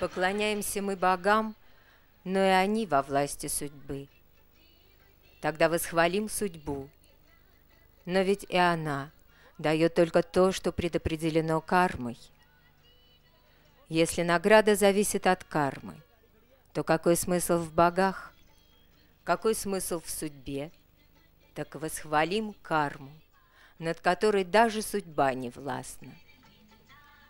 Поклоняемся мы богам, но и они во власти судьбы. Тогда восхвалим судьбу. Но ведь и она дает только то, что предопределено кармой. Если награда зависит от кармы, то какой смысл в богах? Какой смысл в судьбе? Так восхвалим карму, над которой даже судьба не властна.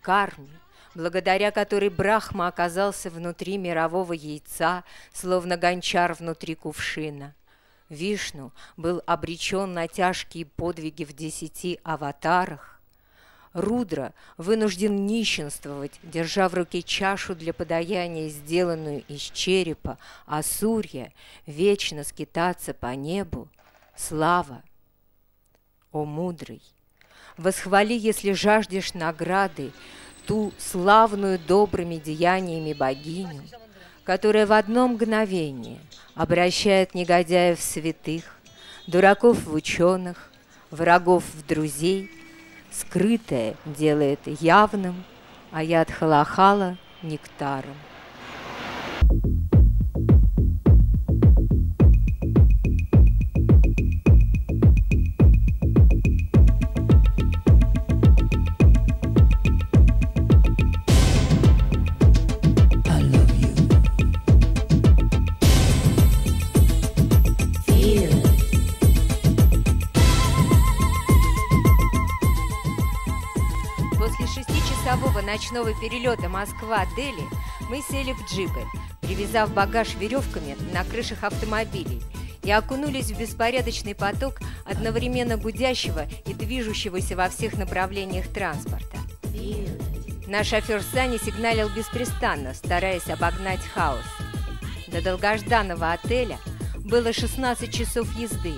Карме, благодаря которой Брахма оказался внутри мирового яйца, словно гончар внутри кувшина. Вишну был обречен на тяжкие подвиги в десяти аватарах. Рудра вынужден нищенствовать, держа в руке чашу для подаяния, сделанную из черепа, а Сурья вечно скитаться по небу. Слава! О мудрый! Восхвали, если жаждешь награды, ту славную добрыми деяниями богиню, которая в одно мгновение обращает негодяев в святых, дураков в ученых, врагов в друзей, скрытое делает явным, а яд халахала – нектаром. Ночного перелета Москва-Дели мы сели в джипы, привязав багаж веревками на крышах автомобилей и окунулись в беспорядочный поток одновременно гудящего и движущегося во всех направлениях транспорта. Наш шофер Сани сигналил беспрестанно, стараясь обогнать хаос. До долгожданного отеля было 16 часов езды.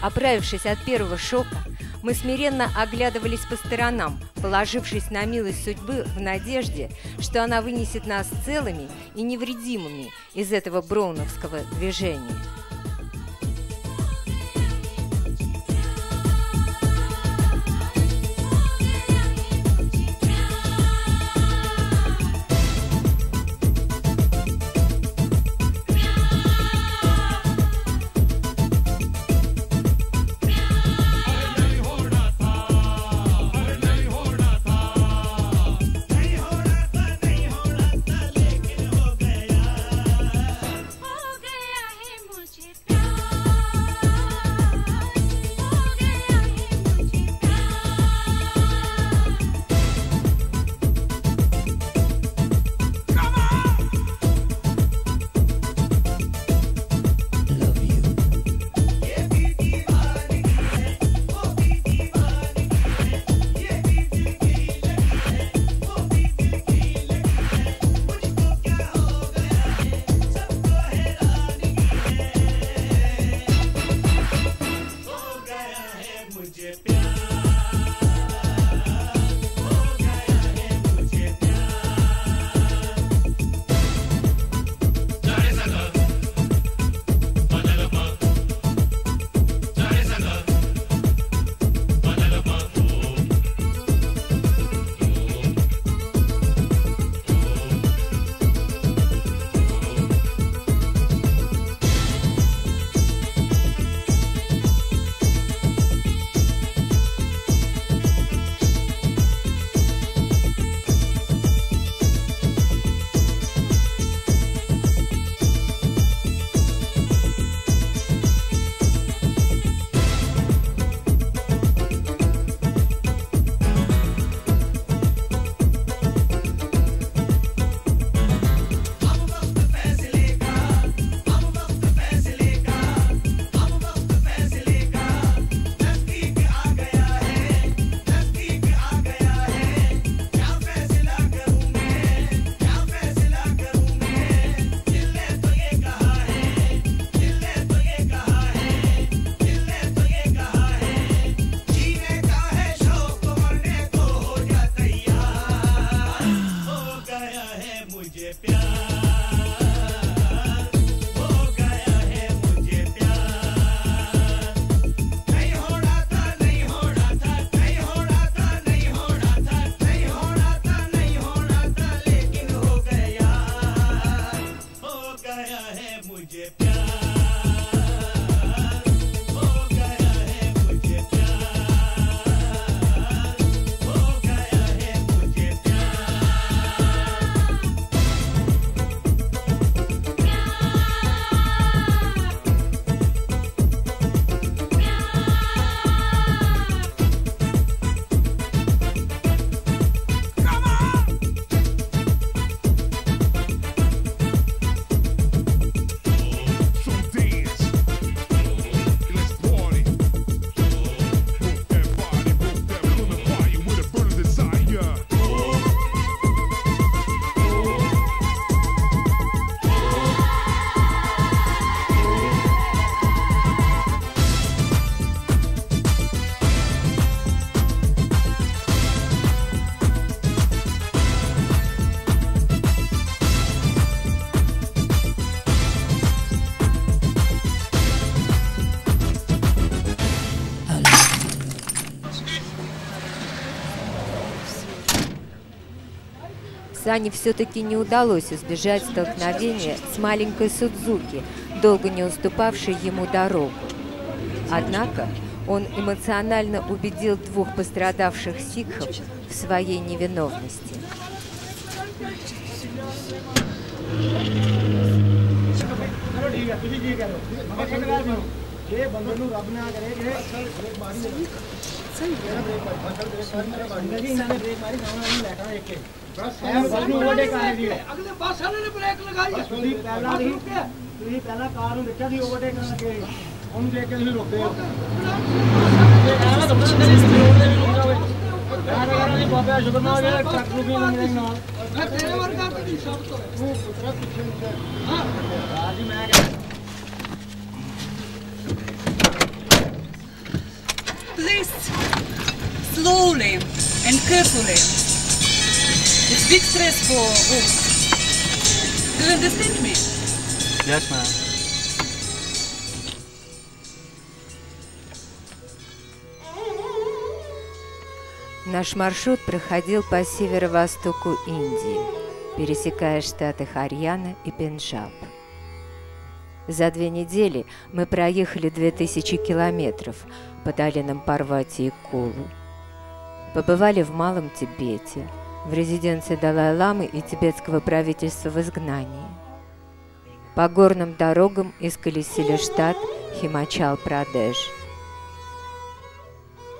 Оправившись от первого шока, мы смиренно оглядывались по сторонам, положившись на милость судьбы в надежде, что она вынесет нас целыми и невредимыми из этого броуновского движения. Казани все-таки не удалось избежать столкновения с маленькой Судзуки, долго не уступавшей ему дорогу. Однако он эмоционально убедил двух пострадавших сикхов в своей невиновности. ये बंदर रब ਅਗਲੇ ਬੱਸ ਵਾਲੇ ਨੇ ਬ੍ਰੇਕ ਲਗਾਈ ਹੈ ਤੁਸੀਂ ਪਹਿਲਾਂ ਨਹੀਂ ਤੁਸੀਂ ਪਹਿਲਾਂ ਕਾਰ ਨੂੰ ਦੇਖਿਆ ਸੀ ਓਵਰਟੇਕ ਕਰਨ ਲੱਗੇ ਉਹਨੂੰ ਦੇਖ ਕੇ ਤੁਸੀਂ ਰੁਕਦੇ ਹੋ ਇਹ ਕਹਿੰਦਾ ਤੁਹਾਡੇ ਅੰਦਰ ਇਸ ਰੋਡ ਦੇ ਵੀ ਰੁਕ ਜਾਵੇ ਕਾਰਗਰਾਂ ਦੀ ਬਾਬਾ ਸ਼ੁਕਰ ਨਾਲ ਜਿਹੜਾ ਟਰੱਕ ਰੁਕੀ ਮੇਰੇ ਨਾਲ ਮੈਂ ਤੇਰੇ ਵਰਗਾ ਤੇ ਸਭ ਤੋਂ ਤੂੰ ਪੁੱਤਰਾ ਪਿੱਛੇ ਹਾਂ ਰਾਜੀ ਮੈਂ ਕਹਿੰਦਾ Please. Slowly and carefully. It's big stress for all. Do you understand me? Yes, ma'am. Наш маршрут проходил по северо-востоку Индии, пересекая штаты Харьяна и Пенджаб. За две недели мы проехали 2000 километров по долинам Парвати и Кулу. Побывали в Малом Тибете, в резиденции Далай-Ламы и тибетского правительства в изгнании. По горным дорогам исколесили штат Химачал-Прадеш –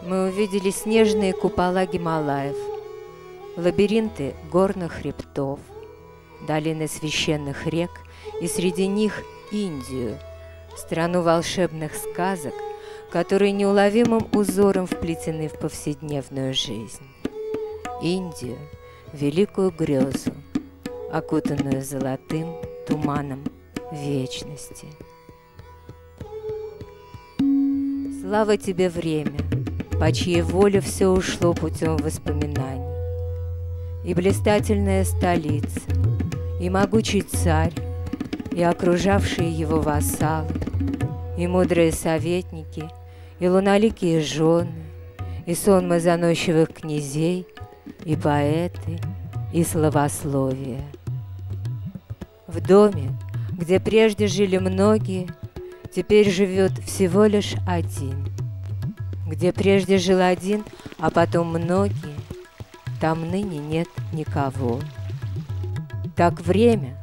мы увидели снежные купола Гималаев, лабиринты горных хребтов, долины священных рек и среди них Индию, страну волшебных сказок, которые неуловимым узором вплетены в повседневную жизнь. Индию, великую грезу, окутанную золотым туманом вечности. Слава тебе, время, по чьей воле все ушло путем воспоминаний. И блистательная столица, и могучий царь, и окружавшие его вассалы, и мудрые советники, и луноликие жены, и сонмы заносчивых князей, и поэты, и словословие. В доме, где прежде жили многие, теперь живет всего лишь один. Где прежде жил один, а потом многие, там ныне нет никого. Так время,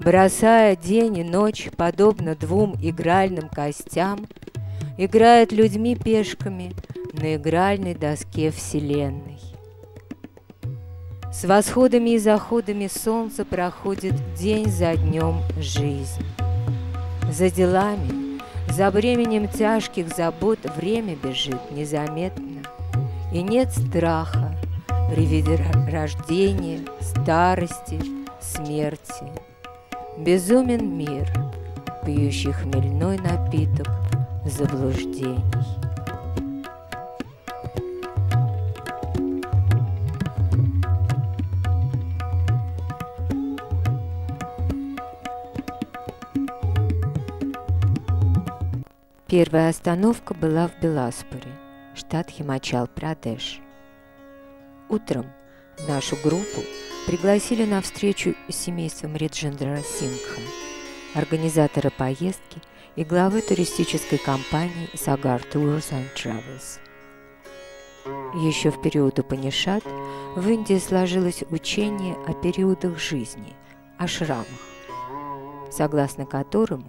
бросая день и ночь, подобно двум игральным костям, играет людьми-пешками на игральной доске Вселенной. С восходами и заходами солнца проходит день за днем жизнь. За делами, за бременем тяжких забот время бежит незаметно. И нет страха при виде ро- рождения, старости, смерти. Безумен мир, пьющий хмельной напиток заблуждений. Первая остановка была в Беласпуре, штат Химачал-Прадеш. Утром нашу группу пригласили на встречу с семейством Реджендра Сингха, организатора поездки и главы туристической компании Sagar Tours and Travels. Еще в период Упанишат в Индии сложилось учение о периодах жизни, о шрамах, согласно которому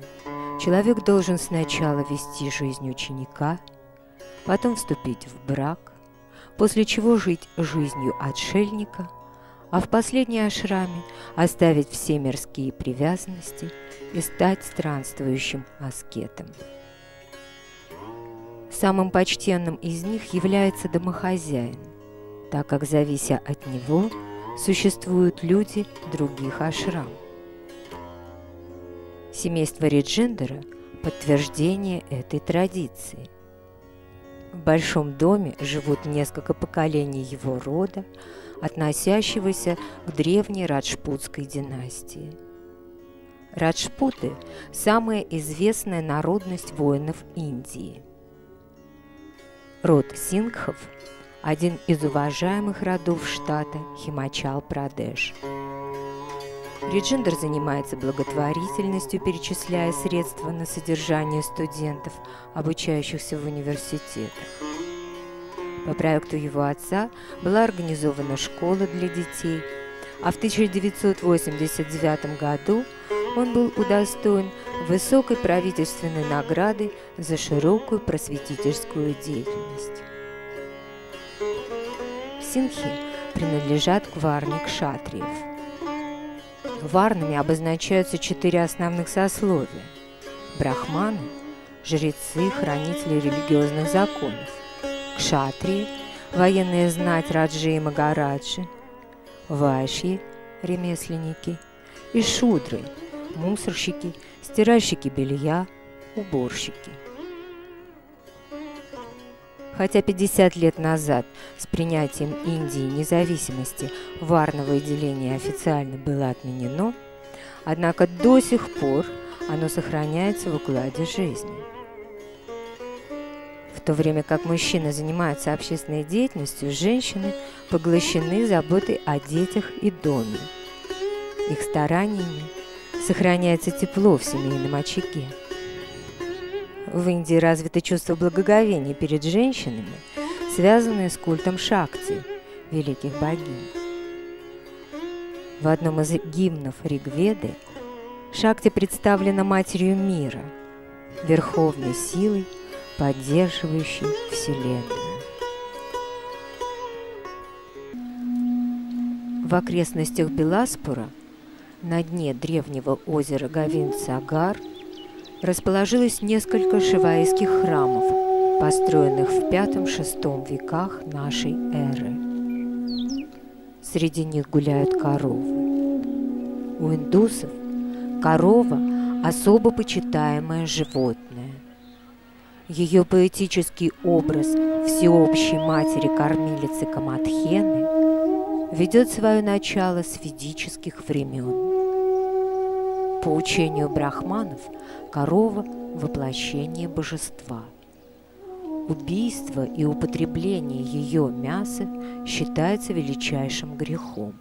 человек должен сначала вести жизнь ученика, потом вступить в брак, после чего жить жизнью отшельника, а в последней ашраме оставить все мирские привязанности и стать странствующим аскетом. Самым почтенным из них является домохозяин, так как, завися от него, существуют люди других ашрам. Семейство Реджендера – подтверждение этой традиции. В большом доме живут несколько поколений его рода, относящегося к древней Раджпутской династии. Раджпуты – самая известная народность воинов Индии. Род Сингхов – один из уважаемых родов штата Химачал-Прадеш. Реджиндер занимается благотворительностью, перечисляя средства на содержание студентов, обучающихся в университетах. По проекту его отца была организована школа для детей, а в 1989 году он был удостоен высокой правительственной награды за широкую просветительскую деятельность. Синхи принадлежат к варне кшатриев. Варнами обозначаются четыре основных сословия – брахманы, жрецы, хранители религиозных законов, кшатрии, военная знать Раджи и Магараджи, вайши, ремесленники, и шудры, мусорщики, стиральщики белья, уборщики. Хотя 50 лет назад с принятием Индии независимости варного деление официально было отменено, однако до сих пор оно сохраняется в укладе жизни. То время как мужчины занимаются общественной деятельностью, женщины поглощены заботой о детях и доме. Их стараниями сохраняется тепло в семейном очаге. В Индии развито чувство благоговения перед женщинами, связанное с культом Шакти, великих богинь. В одном из гимнов Ригведы Шакти представлена матерью мира, верховной силой, поддерживающей Вселенную. В окрестностях Беласпура – на дне древнего озера Гавин-Сагар расположилось несколько шиваистских храмов, построенных в V-VI веках нашей эры. Среди них гуляют коровы. У индусов корова – особо почитаемое животное. Ее поэтический образ всеобщей матери-кормилицы Камадхены ведет свое начало с ведических времен. По учению брахманов, корова – воплощение божества. Убийство и употребление ее мяса считается величайшим грехом.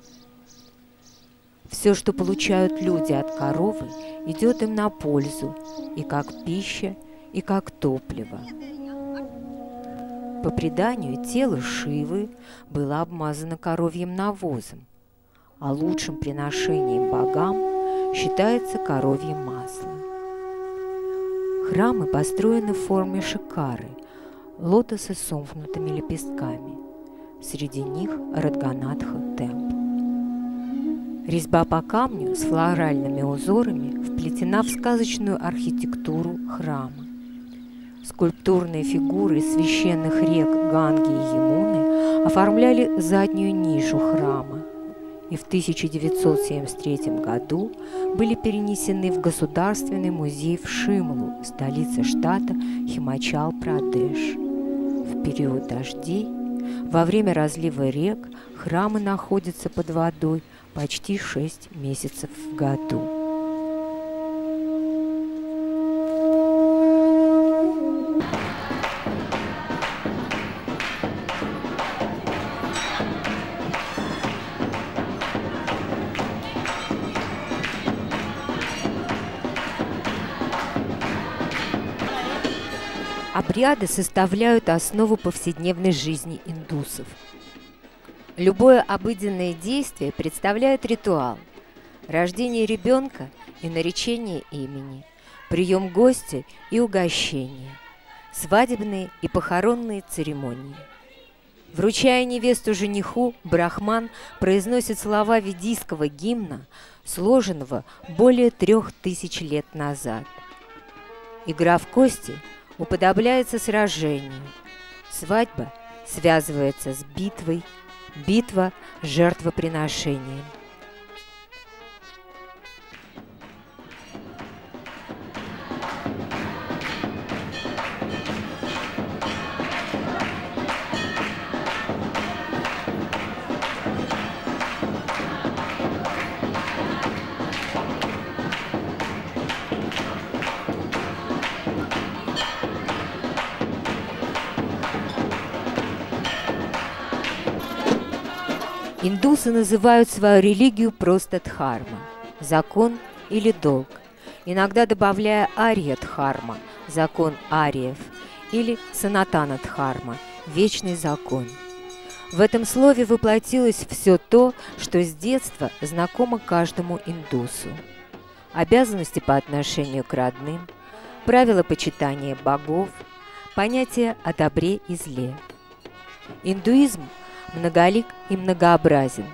Все, что получают люди от коровы, идет им на пользу и как пища, и как топливо. По преданию, тело Шивы было обмазано коровьим навозом, а лучшим приношением богам считается коровье масло. Храмы построены в форме шикары, лотосы с сомкнутыми лепестками. Среди них Радганатха темп. Резьба по камню с флоральными узорами вплетена в сказочную архитектуру храма. Скульптурные фигуры священных рек Ганги и Емуны оформляли заднюю нишу храма, и в 1973 году были перенесены в Государственный музей в Шимлу, столице штата Химачал-Прадеш. В период дождей, во время разлива рек, храмы находятся под водой почти 6 месяцев в году. Обряды составляют основу повседневной жизни индусов. Любое обыденное действие представляет ритуал. Рождение ребенка и наречение имени, прием гостя и угощение, свадебные и похоронные церемонии. Вручая невесту жениху, Брахман произносит слова ведийского гимна, сложенного более трех тысяч лет назад. Игра в кости уподобляется сражению. Свадьба связывается с битвой, битва – жертвоприношением. Индусы называют свою религию просто дхарма – закон или долг, иногда добавляя ария дхарма – закон ариев, или санатана дхарма – вечный закон. В этом слове воплотилось все то, что с детства знакомо каждому индусу. Обязанности по отношению к родным, правила почитания богов, понятие о добре и зле. Индуизм – многолик и многообразен.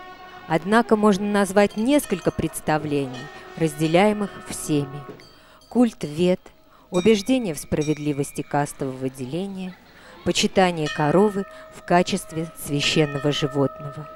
Однако можно назвать несколько представлений, разделяемых всеми. Культ вет, убеждение в справедливости кастового деления, почитание коровы в качестве священного животного.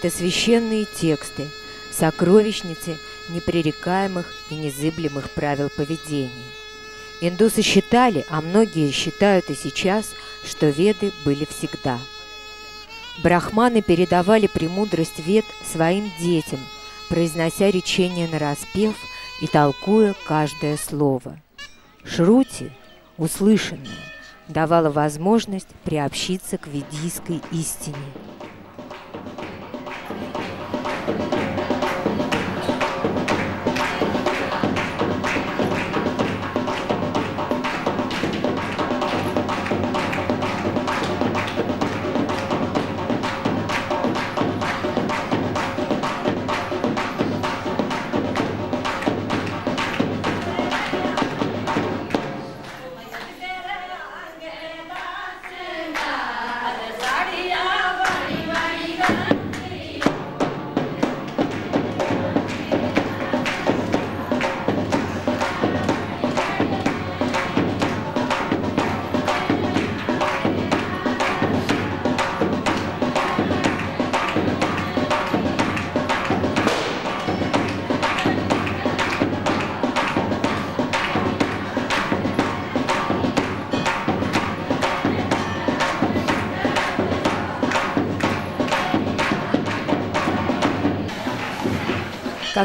Это священные тексты, сокровищницы непререкаемых и незыблемых правил поведения. Индусы считали, а многие считают и сейчас, что веды были всегда. Брахманы передавали премудрость вед своим детям, произнося речения на распев и толкуя каждое слово. Шрути, услышанное, давало возможность приобщиться к ведийской истине –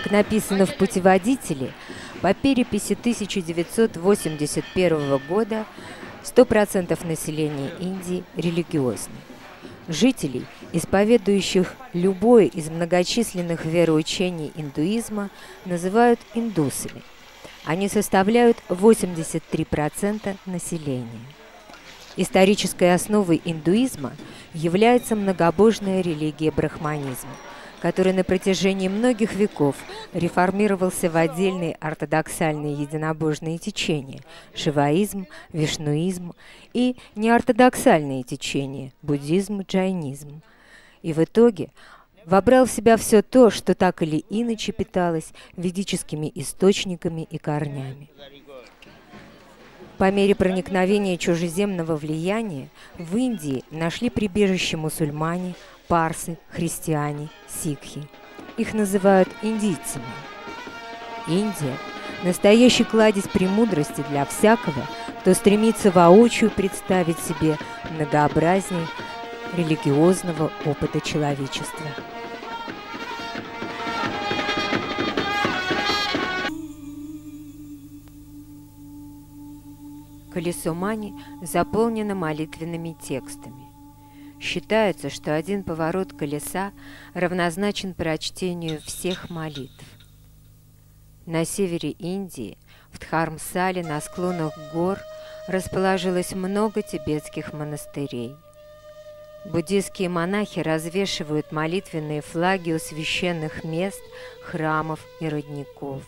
Как написано в путеводителе, по переписи 1981 года 100% населения Индии религиозны. Жителей, исповедующих любое из многочисленных вероучений индуизма, называют индусами. Они составляют 83% населения. Исторической основой индуизма является многобожная религия брахманизм, который на протяжении многих веков реформировался в отдельные ортодоксальные единобожные течения – шиваизм, вишнуизм и неортодоксальные течения – буддизм, джайнизм. И в итоге вобрал в себя все то, что так или иначе питалось ведическими источниками и корнями. По мере проникновения чужеземного влияния в Индии нашли прибежище мусульмане, парсы, христиане, сикхи. Их называют индийцами. Индия – настоящий кладезь премудрости для всякого, кто стремится воочию представить себе многообразней религиозного опыта человечества. Колесо Мани заполнено молитвенными текстами. Считается, что один поворот колеса равнозначен прочтению всех молитв. На севере Индии, в Дхармсале, на склонах гор, расположилось много тибетских монастырей. Буддийские монахи развешивают молитвенные флаги у священных мест, храмов и родников.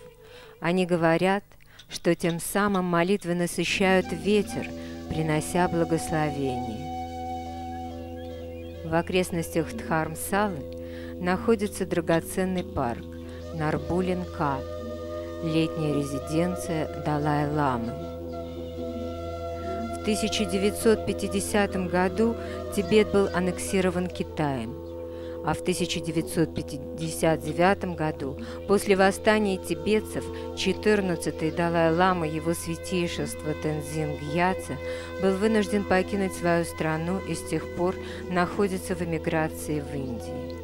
Они говорят, что тем самым молитвы насыщают ветер, принося благословение. В окрестностях Дхармсалы находится драгоценный парк Нарбулин-Ка, летняя резиденция Далай-Ламы. В 1950 году Тибет был аннексирован Китаем – а в 1959 году, после восстания тибетцев, 14-й Далай-Лама его святейшество Тензин Гьяца был вынужден покинуть свою страну и с тех пор находится в эмиграции в Индии.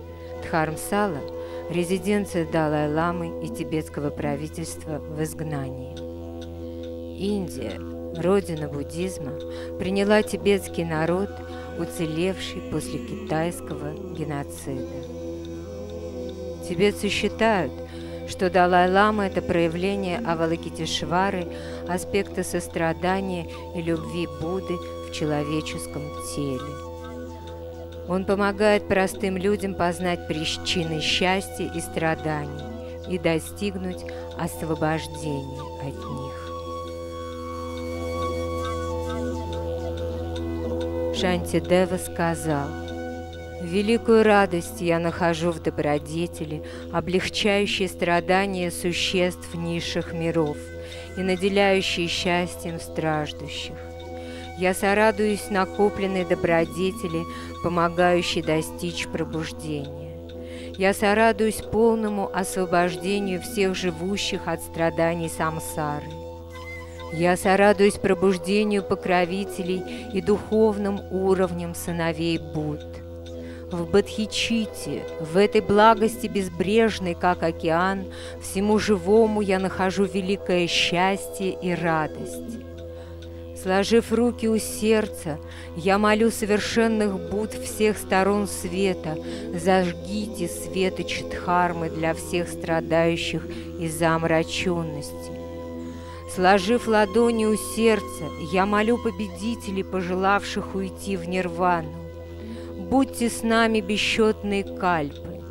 Дхармсала – резиденция Далай-Ламы и тибетского правительства в изгнании. Индия, родина буддизма, приняла тибетский народ – уцелевший после китайского геноцида. Тибетцы считают, что Далай-Лама – это проявление Авалокитешвары, аспекта сострадания и любви Будды в человеческом теле. Он помогает простым людям познать причины счастья и страданий и достигнуть освобождения от них. Шантидева сказал, «Великую радость я нахожу в добродетели, облегчающей страдания существ низших миров и наделяющей счастьем страждущих. Я сорадуюсь накопленной добродетели, помогающей достичь пробуждения. Я сорадуюсь полному освобождению всех живущих от страданий самсары. Я сорадуюсь пробуждению покровителей и духовным уровнем сыновей Будд. В Бадхичите, в этой благости безбрежной, как океан, всему живому я нахожу великое счастье и радость. Сложив руки у сердца, я молю совершенных Будд всех сторон света, зажгите светоч Дхармы для всех страдающих из-за омраченности. Сложив ладони у сердца, я молю победителей, пожелавших уйти в нирвану. Будьте с нами бесчетные кальпы,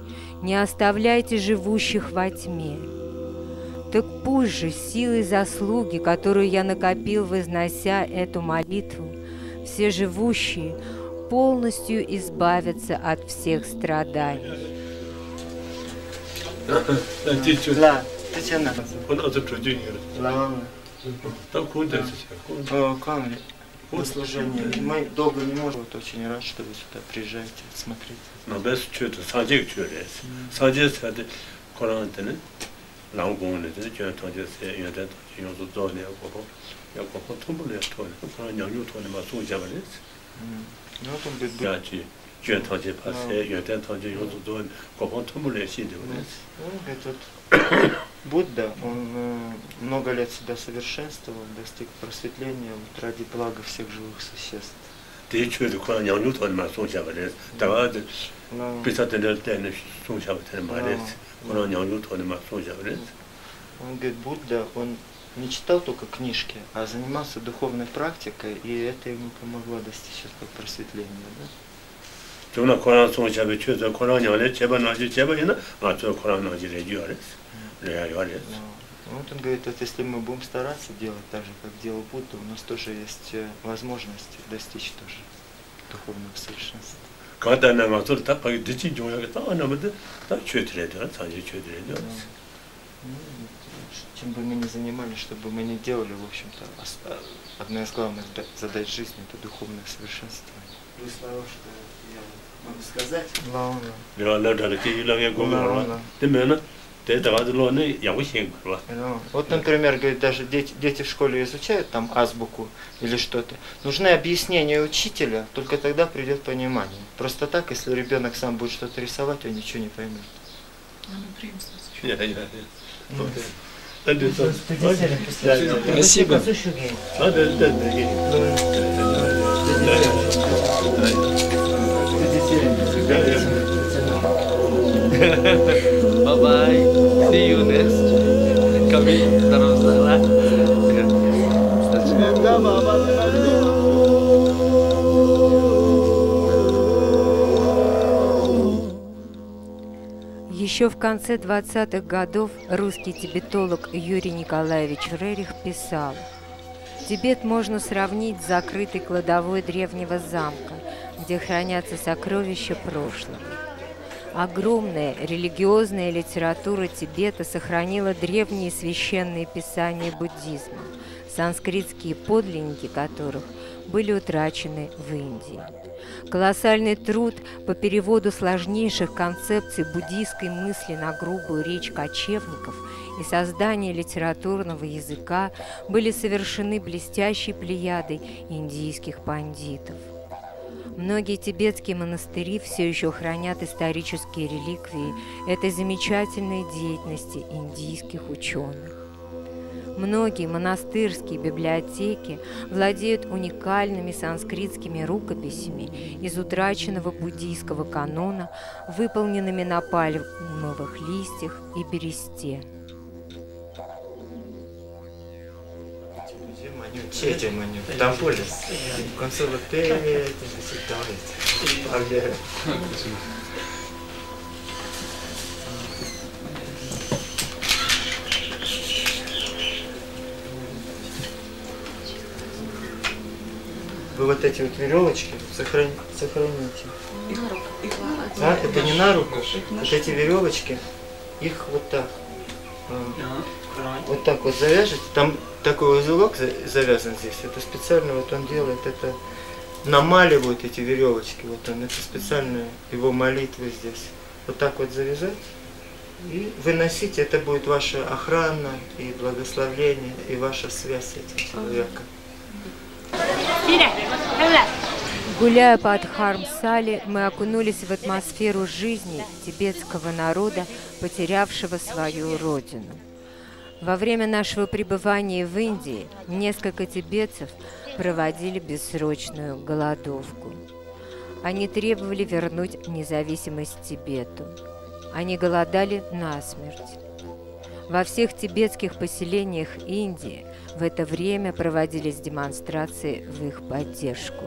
не оставляйте живущих во тьме. Так пусть же силой заслуги, которую я накопил, вознося эту молитву, все живущие полностью избавятся от всех страданий. Тетяна. Он от чуди Там куда это тебя? Камни. Вот служение. Мы долго не можем. Вот очень рад, что вы сюда приезжаете, смотрите. Но без чего-то. Садик чурец. Садик садик. Корантены. 랑공을 я 저 통제세 연대 용도 돈이야 고고 야 고고 통불이야 돈 그런 양육 돈이 막 소자버렸어 음 나도 근데 야지 저 통제 파세 연대 통제 용도 도 거고 통불에 시대 그랬어. ну, этот Будда, он э, много лет себя совершенствовал, достиг просветления вот ради блага всех живых существ. 대 추에도 그런 양육 돈만 송샤 그래. 다가 Ну, 비슷한 때는 송샤 되는 말이야. 그런 양육 돈만 송샤 그래. Он говорит, Будда, он не читал только книжки, а занимался духовной практикой, и это ему помогло достичь этого просветления. Да? tūna Kōrāṋ sōng chabī chū tō Kōrāṋ ñāng lē chēpa nāshī chēpa yinā ngā tō Kōrāṋ nāshī lē yō rēs, lē yā yō rēs. Вот он говорит, вот если мы будем стараться делать так же, как делал Будда, у нас тоже есть э, возможность достичь тоже духовного совершенства. Когда нам отсюда так, как дичи джоя, то она будет так чуть редет, санжи чуть редет. Чем бы мы ни занимались, что бы мы ни делали, в общем-то, э, одна из главных задач жизни – это духовное совершенствование. Вы слава, что сказать. Лауна. Ло да ки ло я го. Ну, ну. Ты мена ты давай ло не я очень ла. Вот, например, говорит, даже дети, дети в школе изучают там азбуку или что-то. Нужны объяснения учителя, только тогда придет понимание. Просто так, если ребенок сам будет что-то рисовать, он ничего не поймет. Нет, нет, нет. Спасибо. Спасибо. Bye bye. See you next. Terus lah. Еще в конце 20-х годов русский тибетолог Юрий Николаевич Рерих писал, «Тибет можно сравнить с закрытой кладовой древнего замка, где хранятся сокровища прошлого. Огромная религиозная литература Тибета сохранила древние священные писания буддизма, санскритские подлинники которых были утрачены в Индии. Колоссальный труд по переводу сложнейших концепций буддийской мысли на грубую речь кочевников и создание литературного языка были совершены блестящей плеядой индийских пандитов. Многие тибетские монастыри все еще хранят исторические реликвии этой замечательной деятельности индийских ученых. Многие монастырские библиотеки владеют уникальными санскритскими рукописями из утраченного буддийского канона, выполненными на пальмовых листьях и бересте. Чете маню, там полис. Консола те, Вы вот эти вот веревочки сохрани- сохраните. А, это не на руку. Вот эти веревочки, их вот так. а, Вот так вот завяжете. Там такой узелок за- завязан здесь. Это специально вот он делает это. Намаливают эти веревочки. Вот он. Это специально его молитвы здесь. Вот так вот завязать. И выносить, это будет ваша охрана и благословление, и ваша связь с этим человеком. Гуляя по Адхармсале, мы окунулись в атмосферу жизни тибетского народа, потерявшего свою родину. Во время нашего пребывания в Индии несколько тибетцев проводили бессрочную голодовку. Они требовали вернуть независимость Тибету. Они голодали насмерть. Во всех тибетских поселениях Индии в это время проводились демонстрации в их поддержку.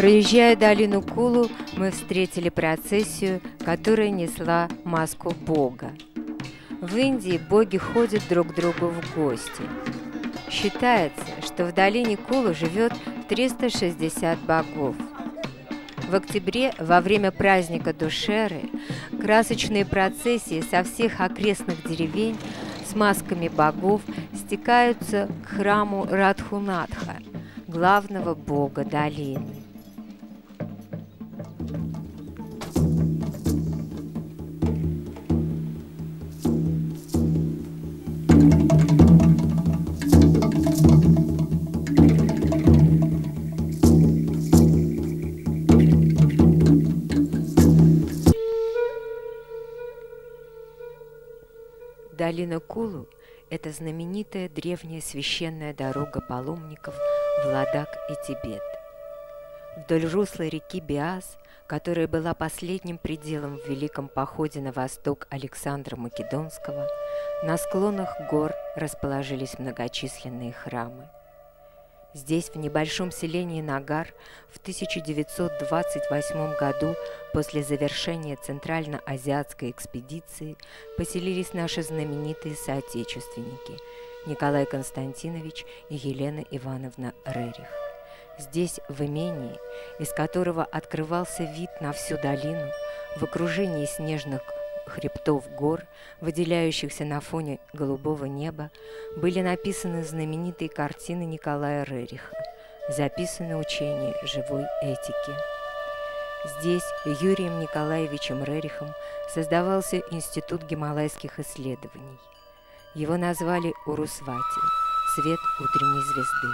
Проезжая долину Кулу, мы встретили процессию, которая несла маску Бога. В Индии боги ходят друг к другу в гости. Считается, что в долине Кулу живет 360 богов. В октябре, во время праздника Душеры, красочные процессии со всех окрестных деревень с масками богов стекаются к храму Радхунатха, главного бога долины. Долина Кулу – это знаменитая древняя священная дорога паломников в Ладак и Тибет. Вдоль русла реки Биас, которая была последним пределом в великом походе на восток Александра Македонского, на склонах гор расположились многочисленные храмы – Здесь, в небольшом селении Нагар, в 1928 году, после завершения Центрально-Азиатской экспедиции, поселились наши знаменитые соотечественники Николай Константинович и Елена Ивановна Рерих. Здесь, в имении, из которого открывался вид на всю долину, в окружении снежных хребтов гор, выделяющихся на фоне голубого неба, были написаны знаменитые картины Николая Рериха, записаны учение живой этики. Здесь Юрием Николаевичем Рерихом создавался Институт гималайских исследований. Его назвали Урусвати – «Свет утренней звезды».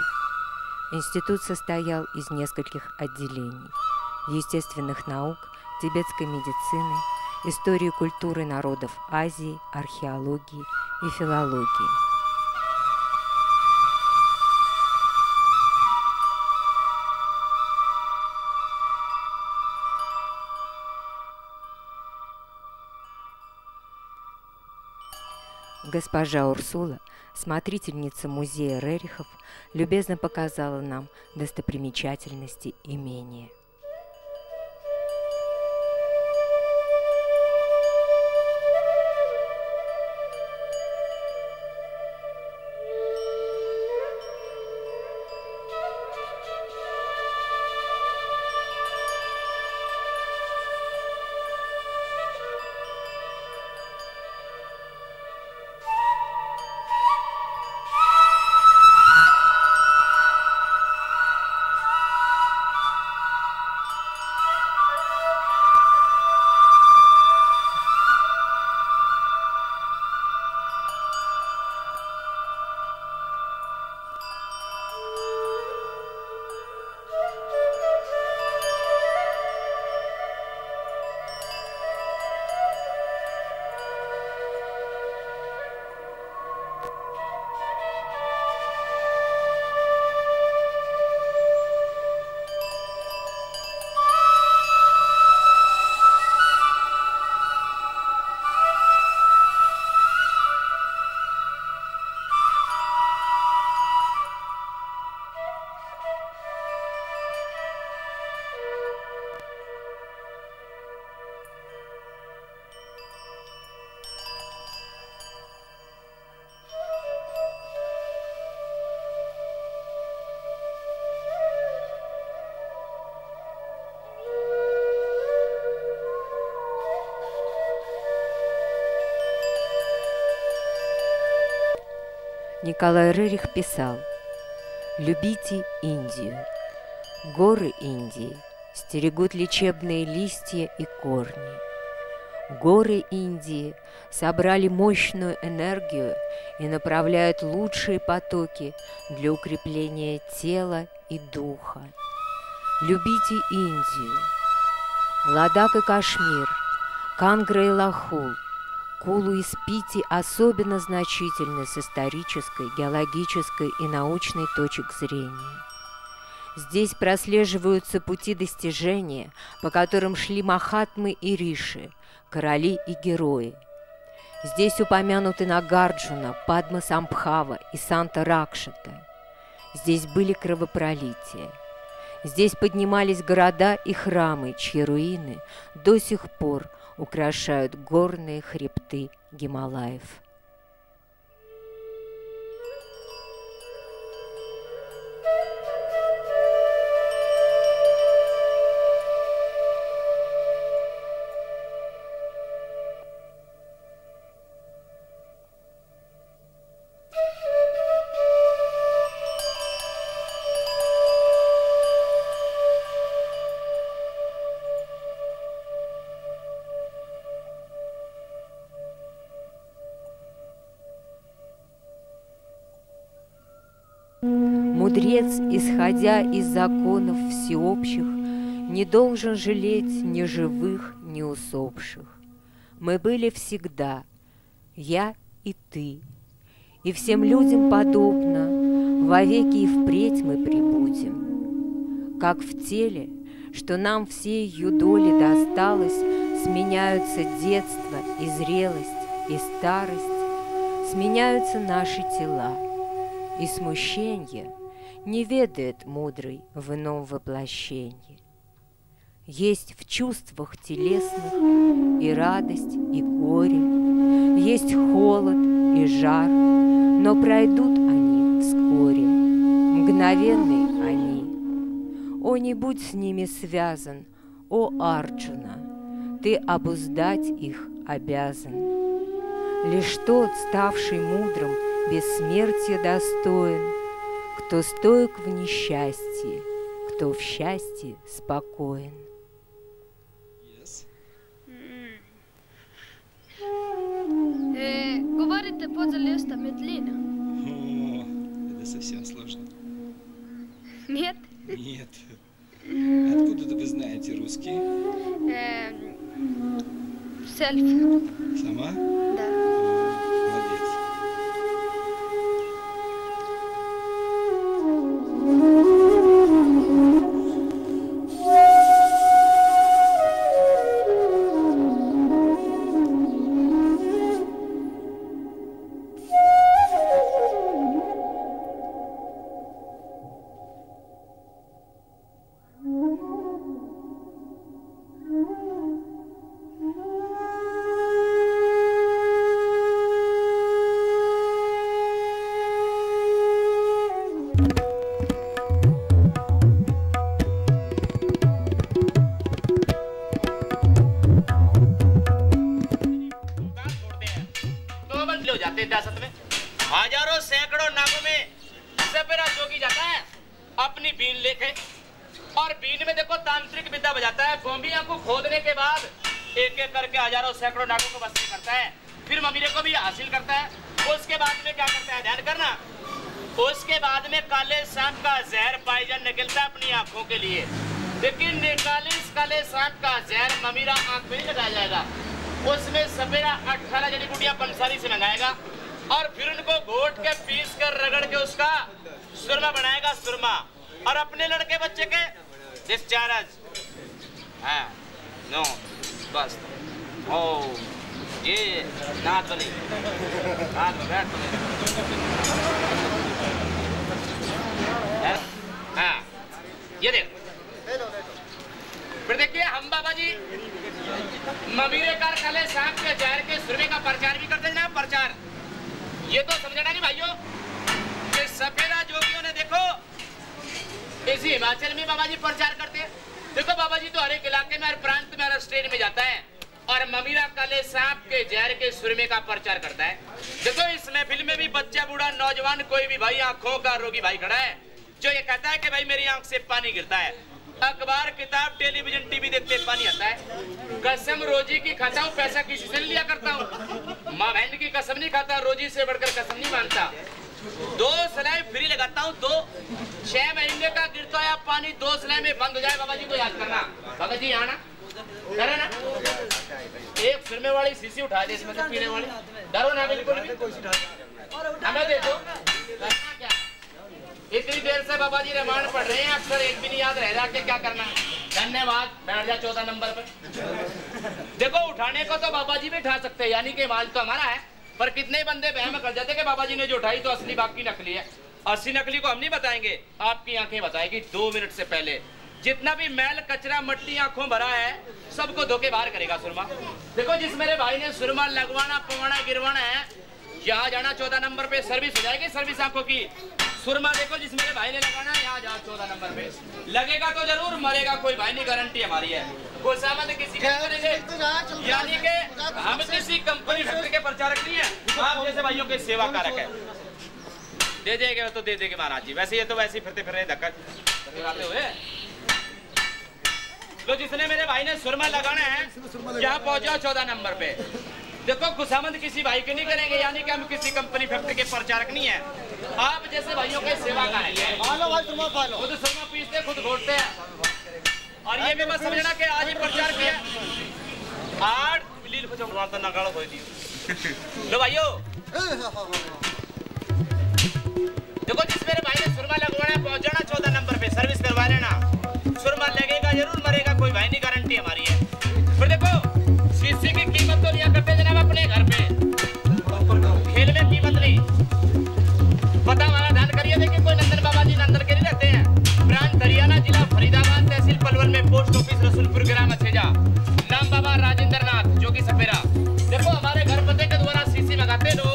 Институт состоял из нескольких отделений – естественных наук, тибетской медицины – истории культуры народов Азии, археологии и филологии. Госпожа Урсула, смотрительница музея Рерихов, любезно показала нам достопримечательности имения. Николай Рерих писал «Любите Индию. Горы Индии стерегут лечебные листья и корни. Горы Индии собрали мощную энергию и направляют лучшие потоки для укрепления тела и духа. Любите Индию. Ладак и Кашмир, Кангра и Лахул – Кулу и Спити особенно значительны с исторической, геологической и научной точек зрения. Здесь прослеживаются пути достижения, по которым шли Махатмы и Риши, короли и герои. Здесь упомянуты Нагарджуна, Падма Самбхава и Санта Ракшата. Здесь были кровопролития. Здесь поднимались города и храмы, чьи руины до сих пор украшают горные хребты Гималаев. Мудрец, исходя из законов всеобщих, не должен жалеть ни живых, ни усопших. Мы были всегда, я и ты, и всем людям подобно, вовеки и впредь мы прибудем. Как в теле, что нам все ее доли досталось, сменяются детство и зрелость, и старость, сменяются наши тела – и смущенье не ведает мудрый в ином воплощении. Есть в чувствах телесных и радость, и горе, Есть холод и жар, но пройдут они вскоре, Мгновенны они. О, не будь с ними связан, о, Арджуна, Ты обуздать их обязан. Лишь тот, ставший мудрым, бессмертия достоин, Кто стоек в несчастье, кто в счастье спокоен. Eh, говорите пожалуйста медленно. О, это совсем сложно. Нет? Нет. Откуда вы знаете русский? Eh, self. Сама? Да. बनाएगा और अपने लड़के बच्चे के डिस्चार्ज हाँ नो बस। ओ ये नाथ बनी। नाथ में बैठ हाँ, हाँ ये देख। फिर देखिए हम बाबा जी ममीरे कार कले सांप के जहर के सुरमे का प्रचार भी करते ना प्रचार। ये तो समझना नहीं भाइयों कि सफेदा जोगियों ने देखो इसी हिमाचल में बाबा जी प्रचार करते हैं। देखो बाबा जी तो हर एक इलाके में, हर प्रांत में, हर स्टेट में जाता है। और ममीरा काले सांप के जहर के सुरमे का प्रचार करता है। देखो इस महफिल में भी बच्चा, बूढ़ा, नौजवान, कोई भी भाई, आँखों का रोगी भाई खड़ा है, जो ये कहता है कि भाई मेरी आँख से पानी गिरता है। अखबार, किताब, टेलीविज़न, टीवी देखते पानी आता है। कसम रोजी की खाता हूँ, पैसा किसी से लिया करता हूँ। माँ बहन की कसम नहीं खाता, रोजी से बढ़कर कसम नहीं मानता। दो सलाई फ्री लगाता हूँ, दो। छह महीने का गिरता है पानी, दो सलाई में बंद हो जाए, बाबा जी को याद करना। बाबा जी आना करे ना। एक फिरमे वाली शीशी उठा दे, इसमें से पीने वाली। डरो ना, बिल्कुल हमें दे दो। इतनी देर से बाबा जी रामायण पढ़ रहे हैं, अक्सर एक भी नहीं याद रह रहा क्या करना धन्यवाद, बैठ जा चौदह नंबर पे देखो, उठाने को तो बाबा जी भी उठा सकते हैं, यानी कि माल तो हमारा है। पर कितने बंदे बहम कर जाते कि बाबा जी ने जो उठाई तो असली बाप की नकली है? असली नकली को हम नहीं बताएँगे। आपकी आँखें बताएगी दो मिनट से पहले। जितना भी मैल, कचरा, मट्टी, आँखों भरा है, सबको धोके बाहर करेगा सुरमा। देखो, जिस मेरे भाई ने सुरमा लगवाना, पवाना, गिरवाना है, यहाँ जाना चौदह नंबर पे सर्विस हो जाएगी सर्विस आँखों की। सुरमा देखो, जिस मेरे भाई ने लगाना यहाँ जाओ चौदह नंबर पे। लगेगा तो ज़रूर, मरेगा, कोई भाई नहीं गारंटी हमारी है। कोई किसी यानी कि हम किसी कंपनी फैक्ट्री के प्रचारक नहीं है। आप जैसे भाइयों के सेवा कारक है। दे देंगे तो दे देंगे महाराज जी। वैसे ये तो वैसे ही फिरते फिर रहे धक्का हुए। तो जिसने मेरे भाई ने सुरमा लगाना है यहाँ पहुँचा चौदह नंबर पे। देखो खुशामंद किसी भाई के नहीं करेंगे यानी कि हम किसी कंपनी फैक्ट्री के प्रचारक नहीं है। आप जैसे भाइयों के सेवा का है खुद सुरमा पीसते खुद घोटते हैं। और ये भी मत समझना कि आज ही प्रचार किया। आठ। लील को भगवान तो नगाड़ो हो दी लो भाइयों। देखो जिस मेरे भाई ने सुरमा लगवाना है पहुंचाना चौदह नंबर पे सर्विस करवा लेना। सुरमा लगेगा ज़रूर मरेगा कोई भाई नहीं गारंटी हमारी है। फिर देखो शीशी की कीमत तो लिया करते जनाब अपने घर पे। खेल में कीमत नहीं। पता हमारा ध्यान करिए देखिए कोई जी नंदन फरीदाबाद तहसील पलवल में पोस्ट ऑफ़िस रसूलपुर ग्राम अछेजा नाम बाबा राजेंद्र नाथ जो कि सपेरा देखो, हमारे घर पते के द्वारा शीशी मंगाते लोग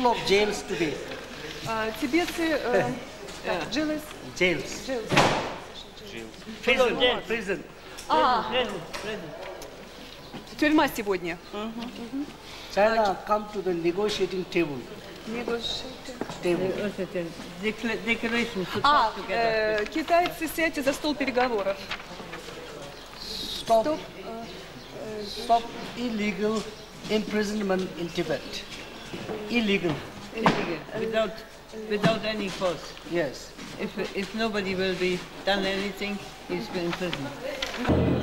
Full of jails today. Э, Тибетцы... э, так, jails- Jails. jails. Prison. Prison. А, Prison. Prison. тюрьма сегодня. China come to the negotiating table. Table. А, э, китайцы сядьте за стол переговоров. Stop, stop illegal imprisonment in Tibet. Illegal. Illegal, Without, without any cause. Yes. If, if nobody will be done anything, he's been in prison.